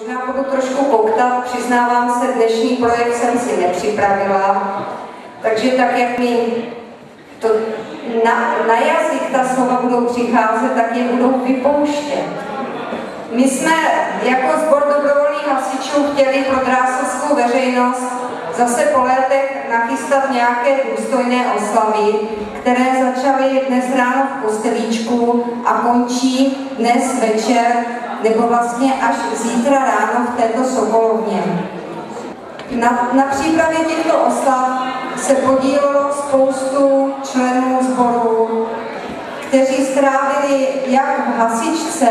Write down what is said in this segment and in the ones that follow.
Možná budu trošku koktat, přiznávám se, dnešní projekt jsem si nepřipravila, takže tak, jak mi to na, na jazyk ta slova budou přicházet, tak je budou vypouštět. My jsme jako sbor dobrovolných hasičů chtěli pro drásovskou veřejnost zase po letech nachystat nějaké důstojné oslavy, které začaly dnes ráno v Kostelíčku a končí dnes večer nebo vlastně až zítra ráno v této Sokolovně. Na, na přípravě těchto oslav se podílelo spoustu členů sboru, kteří strávili jak v hasičce,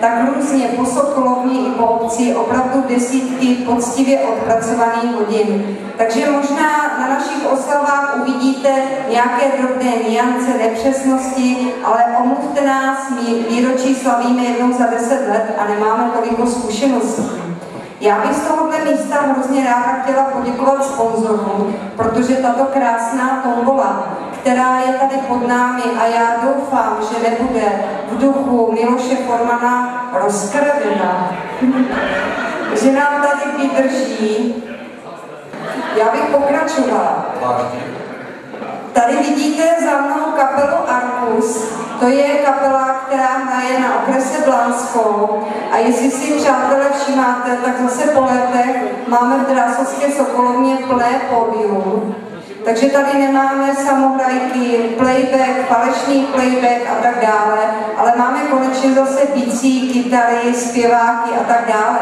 tak různě po Sokolovní i po obci opravdu desítky poctivě odpracovaných hodin. Takže možná na našich oslavách uvidíte nějaké drobné niance, nepřesnosti, ale omluvte nás, my výročí slavíme jednou za deset let a nemáme toliko zkušeností. Já bych z tohohle místa hrozně ráda chtěla poděkovat sponzorům, protože tato krásná tombola, která je tady pod námi a já doufám, že nebude v duchu Miloše Formana rozkradena, že nám tady vydrží. Já bych pokračovala. Tady vidíte za mnou kapelu Arkus. To je kapela, která hraje na okrese Blánsko. A jestli si, přátelé, všimáte, tak zase po letech máme v Drásovské Sokolovně plné pódium. Takže tady nemáme samohrajky, playback, falešný playback a tak dále, ale máme konečně zase bicí, kytary, zpěváky a tak dále.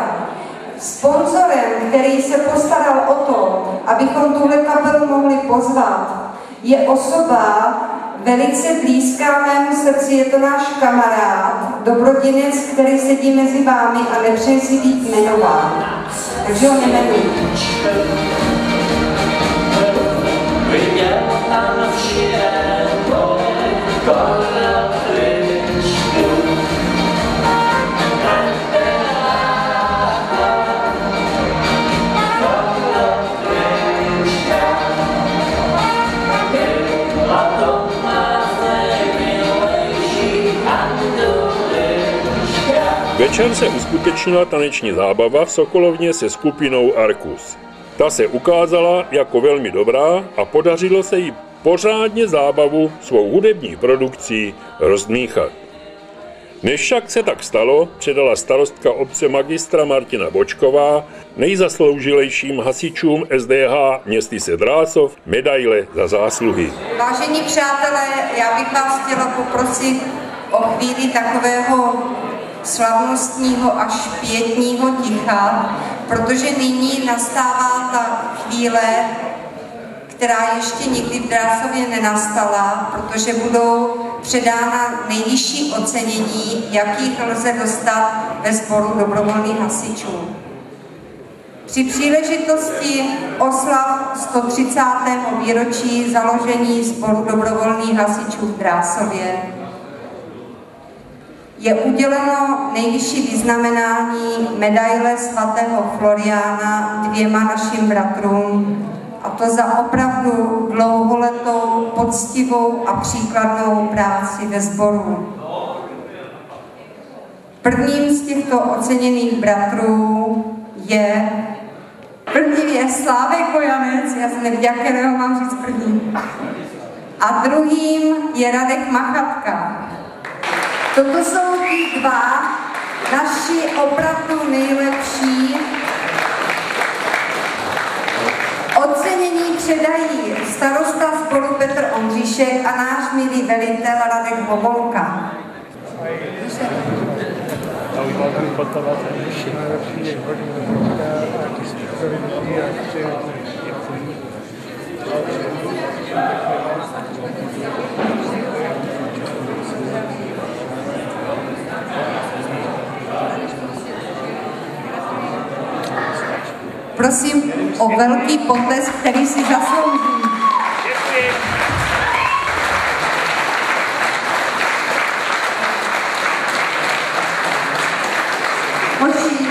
Sponzorem, který se postaral o to, abychom tuhle kapelu mohli pozvat, je osoba velice blízká mému srdci, je to náš kamarád, dobrodinec, který sedí mezi vámi a nepřeje si být jmenován. Takže ho nemenuji. Večer se uskutečnila taneční zábava v Sokolovně se skupinou Arkus. Ta se ukázala jako velmi dobrá a podařilo se jí pořádně zábavu svou hudební produkcí rozdmíchat. Než však se tak stalo, předala starostka obce magistra Martina Bočková nejzasloužilejším hasičům SDH městy Sedrásov medaile za zásluhy. Vážení přátelé, já bych vás chtěla poprosit o chvíli takového slavnostního až pětního ticha, protože nyní nastává ta chvíle, která ještě nikdy v Drásově nenastala, protože budou předána nejvyšší ocenění, jakých lze dostat ve sboru dobrovolných hasičů. Při příležitosti oslav 130. výročí založení sboru dobrovolných hasičů v Drásově je uděleno nejvyšší vyznamenání medaile svatého Floriána dvěma našim bratrům, a to za opravdu dlouholetou, poctivou a příkladnou práci ve sboru. Prvním z těchto oceněných bratrů je první je Slávek Kojanec, já jsem nevěděla, kterého mám říct první. A druhým je Radek Machatka. Toto jsou ty dva naši opravdu nejlepší. Ocenění předají starosta spolu Petr Ondříšek a náš milý velitel Radek Bobolka. Prosím o velký potlesk, který si zaslouží. Oči,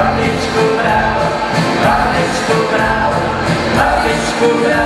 Vai te cobrar, vai te cobrar, vai te cobrar.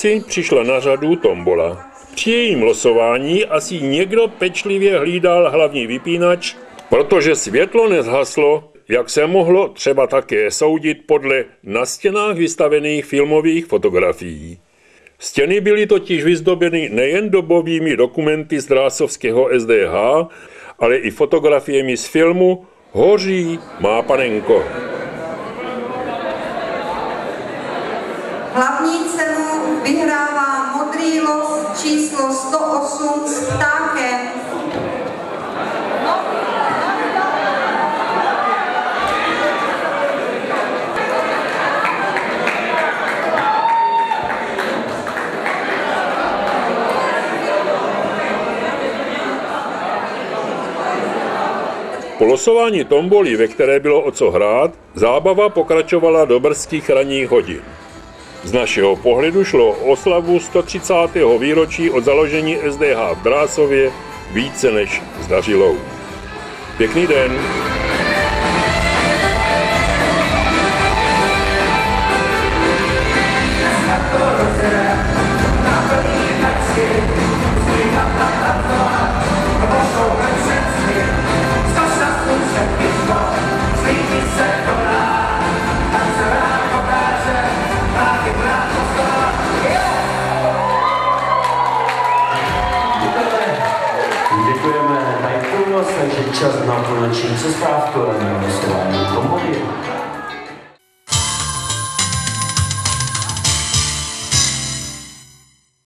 Půlnoci přišla na řadu tombola. Při jejím losování asi někdo pečlivě hlídal hlavní vypínač, protože světlo nezhaslo, jak se mohlo třeba také soudit podle na stěnách vystavených filmových fotografií. Stěny byly totiž vyzdobeny nejen dobovými dokumenty z Drásovského SDH, ale i fotografiemi z filmu Hoří má panenko. Hlavní cenu vyhrává modrý los číslo 108 s ptákem. Po losování tombolí, ve které bylo o co hrát, zábava pokračovala do brzkých ranních hodin. Z našeho pohledu šlo o oslavu 130. výročí od založení SDH v Drásově více než zdařilou. Pěkný den! účast na konečním se správkou hlasování v Komorie.